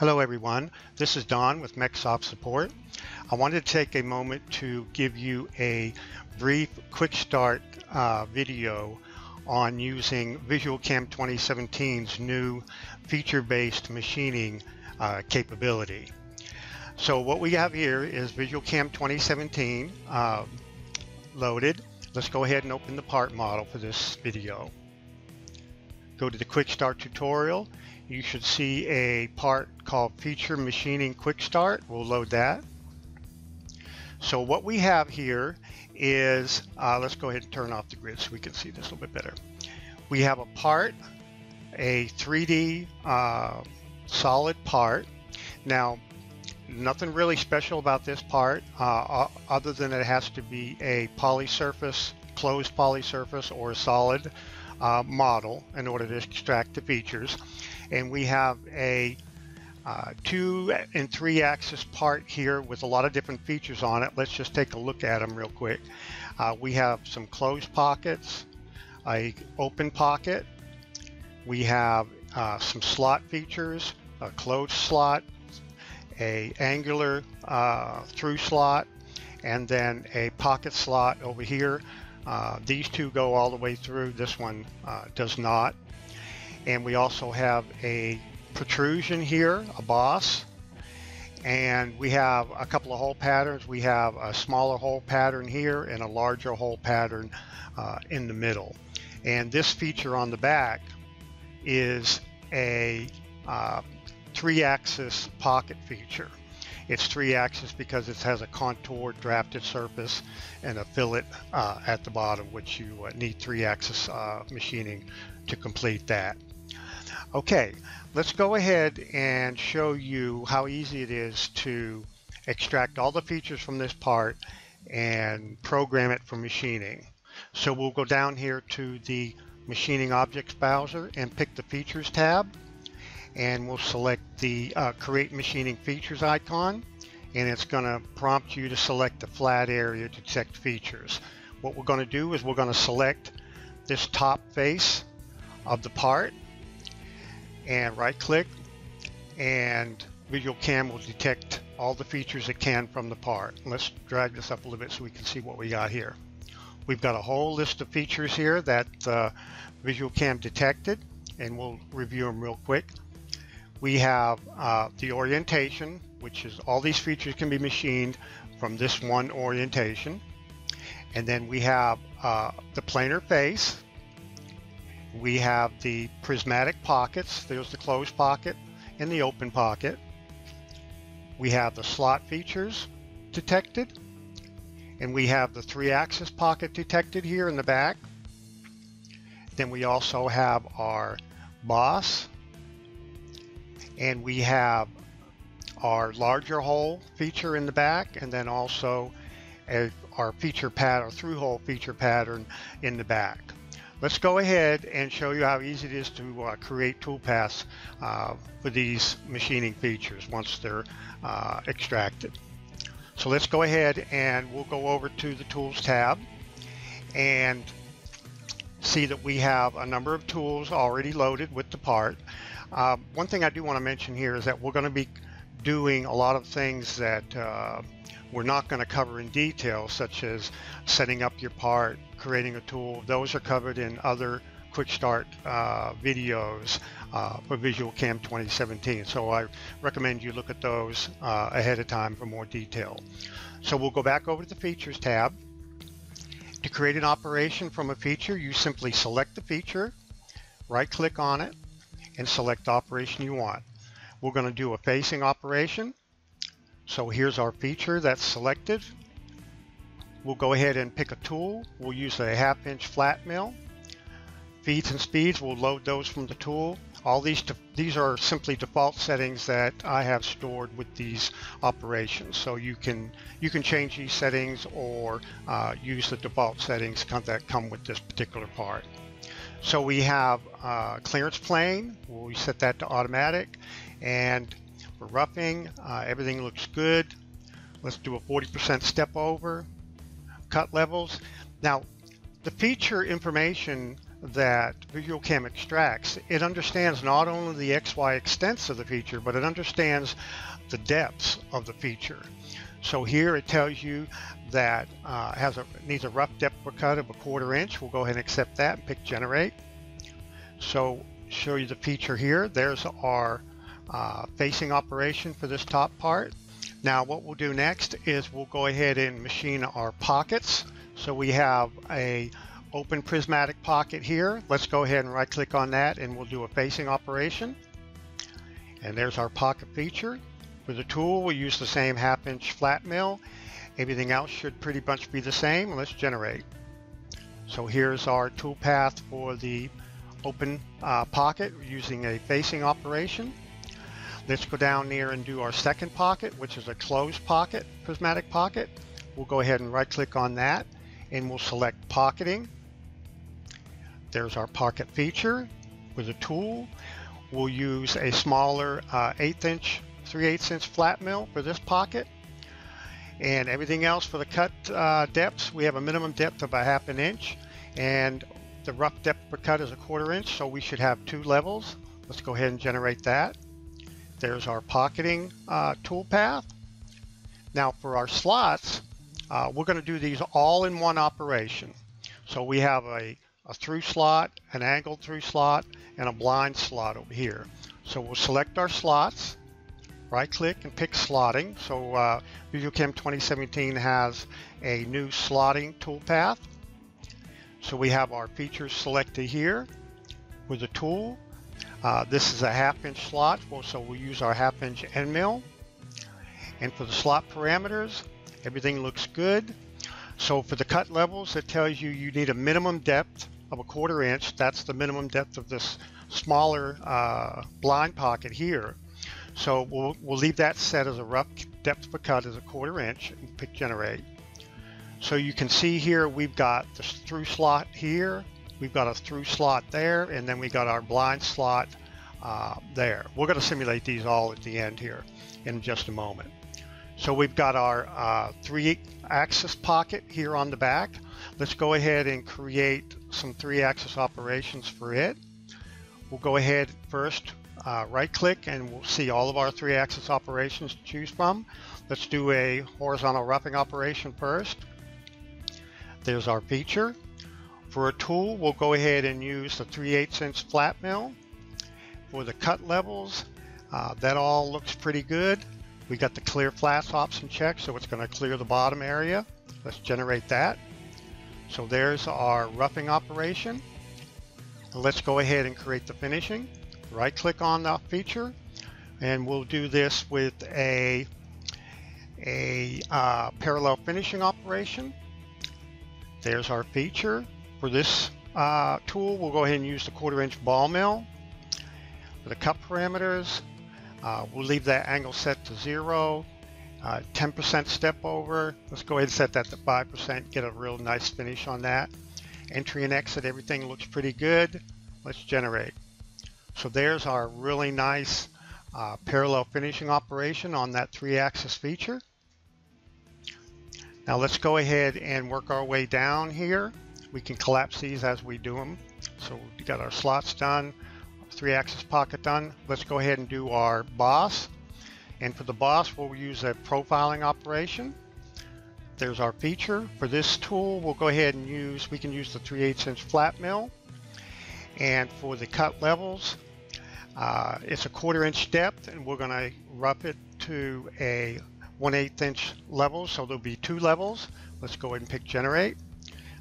Hello everyone, this is Don with MecSoft Support. I wanted to take a moment to give you a brief quick start uh, video on using VisualCAM 2017's new feature-based machining uh, capability. So what we have here is VisualCAM 2017 uh, loaded. Let's go ahead and open the part model for this video. Go to the quick start tutorial. You should see a part called feature machining quick start. We'll load that. So what we have here is, uh, let's go ahead and turn off the grid so we can see this a little bit better. We have a part, a 3D uh, solid part. Now, nothing really special about this part uh, other than it has to be a poly surface, closed poly surface or a solid uh, model in order to extract the features. And we have a uh, two and three axis part here with a lot of different features on it. Let's just take a look at them real quick. Uh, we have some closed pockets, a open pocket. We have uh, some slot features, a closed slot, a angular uh, through slot, and then a pocket slot over here. Uh, these two go all the way through. This one uh, does not. And we also have a protrusion here, a boss. And we have a couple of hole patterns. We have a smaller hole pattern here and a larger hole pattern uh, in the middle. And this feature on the back is a uh, three-axis pocket feature. It's three-axis because it has a contour drafted surface and a fillet uh, at the bottom, which you uh, need three-axis uh, machining to complete that. Okay, let's go ahead and show you how easy it is to extract all the features from this part and program it for machining. So we'll go down here to the Machining Objects browser and pick the Features tab and we'll select the uh, Create Machining Features icon and it's going to prompt you to select the flat area to detect features. What we're going to do is we're going to select this top face of the part and right click and VisualCAM will detect all the features it can from the part. Let's drag this up a little bit so we can see what we got here. We've got a whole list of features here that uh, VisualCAM detected and we'll review them real quick. We have uh, the orientation, which is all these features can be machined from this one orientation. And then we have uh, the planar face, we have the prismatic pockets. There's the closed pocket and the open pocket. We have the slot features detected. And we have the three-axis pocket detected here in the back. Then we also have our boss. And we have our larger hole feature in the back. And then also a, our feature pattern, our through hole feature pattern in the back. Let's go ahead and show you how easy it is to uh, create toolpaths uh, for these machining features once they're uh, extracted. So let's go ahead and we'll go over to the Tools tab and see that we have a number of tools already loaded with the part. Um, one thing I do want to mention here is that we're going to be doing a lot of things that uh, we're not going to cover in detail, such as setting up your part, creating a tool. Those are covered in other quick start uh, videos uh, for VisualCAM 2017. So I recommend you look at those uh, ahead of time for more detail. So we'll go back over to the Features tab. To create an operation from a feature, you simply select the feature, right click on it, and select operation you want. We're going to do a facing operation. So here's our feature that's selected. We'll go ahead and pick a tool. We'll use a half inch flat mill. Feeds and speeds, we'll load those from the tool. All these, these are simply default settings that I have stored with these operations. So you can, you can change these settings or uh, use the default settings that come with this particular part. So we have uh, clearance plane, we set that to automatic, and for roughing, uh, everything looks good. Let's do a 40% step over. Cut levels. Now, the feature information that VisualCAM extracts, it understands not only the XY extents of the feature, but it understands the depths of the feature. So here it tells you that uh, has a needs a rough depth cut of a quarter inch. We'll go ahead and accept that and pick generate. So show you the feature here. There's our uh, facing operation for this top part. Now what we'll do next is we'll go ahead and machine our pockets. So we have a open prismatic pocket here. Let's go ahead and right click on that and we'll do a facing operation. And there's our pocket feature. For the tool, we'll use the same half inch flat mill. Everything else should pretty much be the same. Let's generate. So here's our tool path for the open uh, pocket using a facing operation. Let's go down here and do our second pocket, which is a closed pocket, prismatic pocket. We'll go ahead and right click on that and we'll select pocketing. There's our pocket feature with a tool. We'll use a smaller uh, eighth inch 3 8 inch flat mill for this pocket. And everything else for the cut uh, depths, we have a minimum depth of a half an inch and the rough depth per cut is a quarter inch, so we should have two levels. Let's go ahead and generate that. There's our pocketing uh, toolpath. Now for our slots, uh, we're going to do these all in one operation. So we have a, a through slot, an angled through slot, and a blind slot over here. So we'll select our slots right click and pick slotting. So uh, VisualCAM 2017 has a new slotting toolpath. So we have our features selected here with the tool. Uh, this is a half inch slot, so we'll use our half inch end mill. And for the slot parameters, everything looks good. So for the cut levels, it tells you you need a minimum depth of a quarter inch. That's the minimum depth of this smaller uh, blind pocket here. So we'll, we'll leave that set as a rough depth of cut as a quarter inch and pick generate. So you can see here we've got the through slot here, we've got a through slot there, and then we got our blind slot uh, there. We're going to simulate these all at the end here in just a moment. So we've got our uh, three axis pocket here on the back. Let's go ahead and create some three axis operations for it. We'll go ahead first uh, right click and we'll see all of our three axis operations to choose from. Let's do a horizontal roughing operation first. There's our feature. For a tool, we'll go ahead and use the 3 8 inch flat mill. For the cut levels, uh, that all looks pretty good. We got the clear flats option checked, so it's going to clear the bottom area. Let's generate that. So there's our roughing operation. let's go ahead and create the finishing right click on the feature and we'll do this with a, a uh, parallel finishing operation. There's our feature. For this uh, tool, we'll go ahead and use the quarter inch ball mill. For the cut parameters, uh, we'll leave that angle set to zero. 10% uh, step over. Let's go ahead and set that to 5%, get a real nice finish on that. Entry and exit, everything looks pretty good. Let's generate. So there's our really nice uh, parallel finishing operation on that three axis feature. Now let's go ahead and work our way down here. We can collapse these as we do them. So we've got our slots done, three axis pocket done. Let's go ahead and do our boss. And for the boss, we'll use a profiling operation. There's our feature. For this tool, we'll go ahead and use, we can use the 3 8 inch flat mill. And for the cut levels, uh, it's a quarter inch depth and we're going to rough it to a 1 8 inch level. So there'll be two levels. Let's go ahead and pick generate.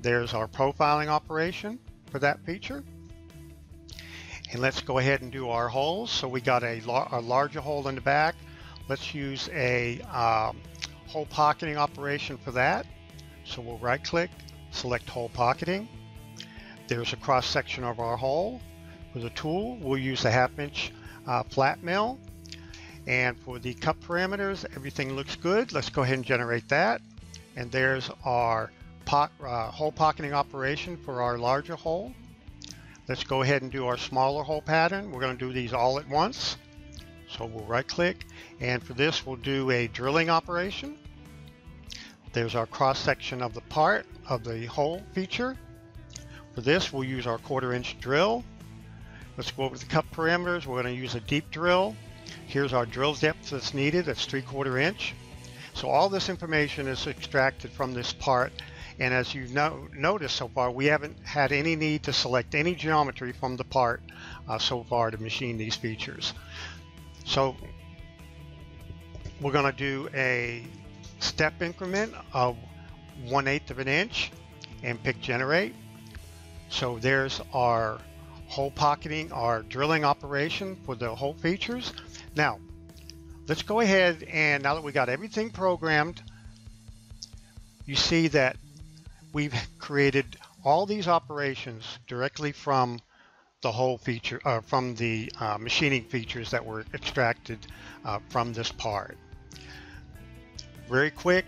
There's our profiling operation for that feature. And let's go ahead and do our holes. So we got a, a larger hole in the back. Let's use a um, hole pocketing operation for that. So we'll right click, select hole pocketing. There's a cross section of our hole. For the tool, we'll use a half inch uh, flat mill. And for the cut parameters, everything looks good. Let's go ahead and generate that. And there's our pot, uh, hole pocketing operation for our larger hole. Let's go ahead and do our smaller hole pattern. We're going to do these all at once. So we'll right click. And for this, we'll do a drilling operation. There's our cross section of the part of the hole feature. For this, we'll use our quarter inch drill. Let's go over the cut parameters. We're going to use a deep drill. Here's our drill depth that's needed. That's three quarter inch. So all this information is extracted from this part. And as you know, noticed so far, we haven't had any need to select any geometry from the part uh, so far to machine these features. So we're going to do a step increment of one eighth of an inch and pick generate. So there's our hole pocketing, our drilling operation for the hole features. Now, let's go ahead and now that we got everything programmed, you see that we've created all these operations directly from the hole feature, uh, from the uh, machining features that were extracted uh, from this part. Very quick,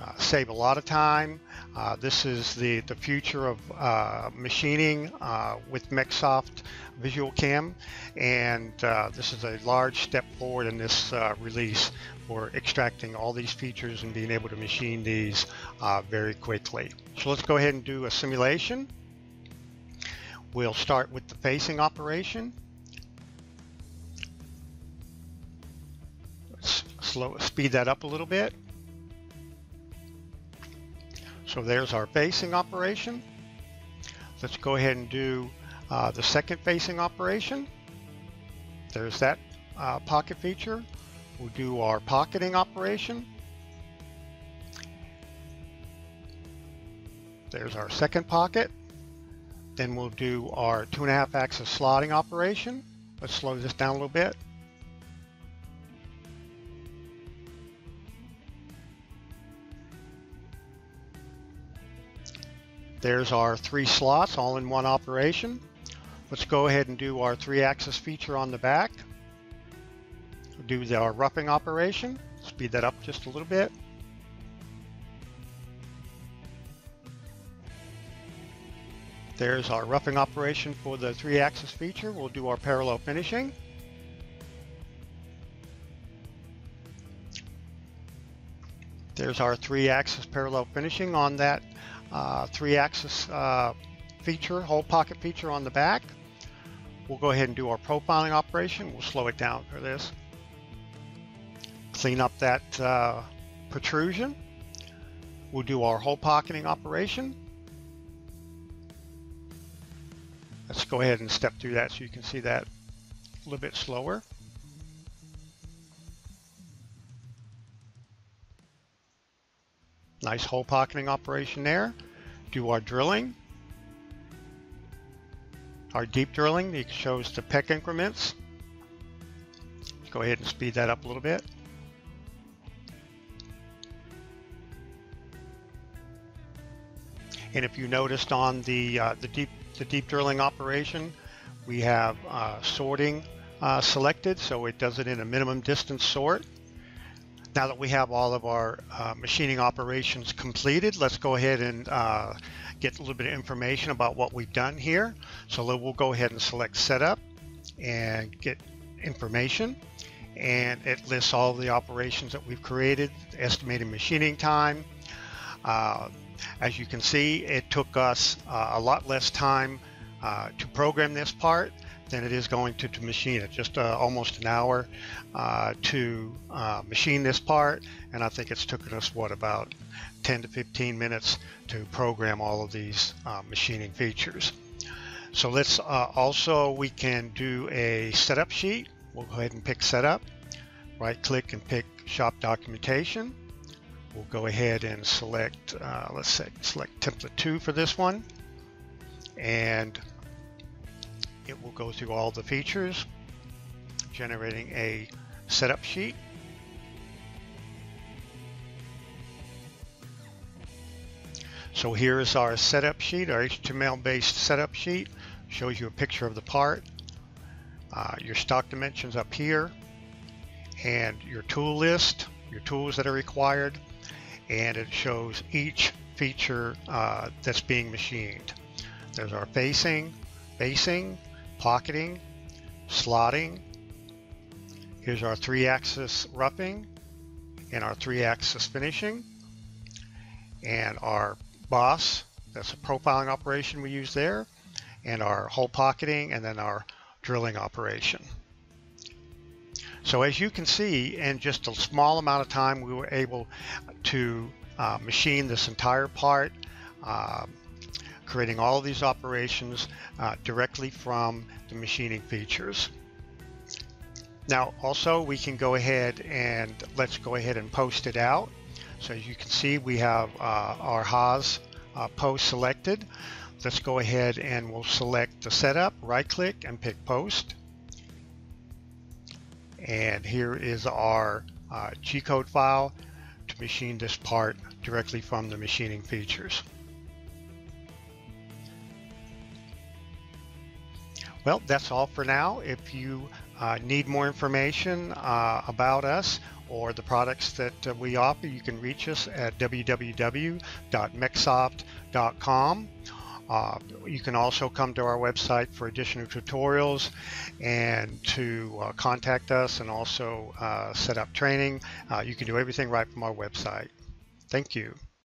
uh, save a lot of time. Uh, this is the, the future of uh, machining uh, with MecSoft Visual Cam, and uh, this is a large step forward in this uh, release for extracting all these features and being able to machine these very quickly. So let's go ahead and do a simulation. We'll start with the facing operation. Let's slow, speed that up a little bit. So there's our facing operation. Let's go ahead and do uh, the second facing operation. There's that uh, pocket feature. We'll do our pocketing operation. There's our second pocket. Then we'll do our two and a half axis slotting operation. Let's slow this down a little bit. There's our three slots all in one operation. Let's go ahead and do our three axis feature on the back. Do our roughing operation. Speed that up just a little bit. There's our roughing operation for the three axis feature. We'll do our parallel finishing. There's our three axis parallel finishing on that uh, three axis uh, feature, hole pocket feature on the back. We'll go ahead and do our profiling operation. We'll slow it down for this. Clean up that uh, protrusion. We'll do our hole pocketing operation. Let's go ahead and step through that so you can see that a little bit slower. Nice hole pocketing operation there. Do our drilling. Our deep drilling it shows the peck increments. Go ahead and speed that up a little bit. And if you noticed on the uh, the deep the deep drilling operation, we have uh, sorting uh, selected, so it does it in a minimum distance sort. Now that we have all of our uh, machining operations completed, let's go ahead and uh, get a little bit of information about what we've done here. So we'll go ahead and select setup and get information. And it lists all the operations that we've created, estimated machining time. Uh, as you can see, it took us uh, a lot less time uh, to program this part than it is going to, to machine it. Just uh, almost an hour uh, to uh, machine this part, and I think it's taken us what about 10 to 15 minutes to program all of these uh, machining features. So let's uh, also we can do a setup sheet. We'll go ahead and pick setup. Right click and pick shop documentation. We'll go ahead and select, let's say, select template 2 for this one. And it will go through all the features, generating a setup sheet. So here is our setup sheet, our HTML-based setup sheet. Shows you a picture of the part, uh, your stock dimensions up here, and your tool list, your tools that are required, and it shows each feature uh, that's being machined. There's our facing, basing, pocketing, slotting. Here's our three-axis roughing and our three-axis finishing and our boss That's a profiling operation we use there, and our hole pocketing, and then our drilling operation. So as you can see, in just a small amount of time, we were able to uh, machine this entire part, uh, creating all these operations uh, directly from the machining features. Now also we can go ahead and let's go ahead and post it out. So as you can see we have uh, our Haas uh, post selected. Let's go ahead and we'll select the setup, right click and pick post. And here is our uh, G-code file to machine this part directly from the machining features. Well, that's all for now. If you uh, need more information uh, about us or the products that uh, we offer, you can reach us at www.mecsoft.com. Uh, you can also come to our website for additional tutorials and to uh, contact us and also uh, set up training. you can do everything right from our website. Thank you.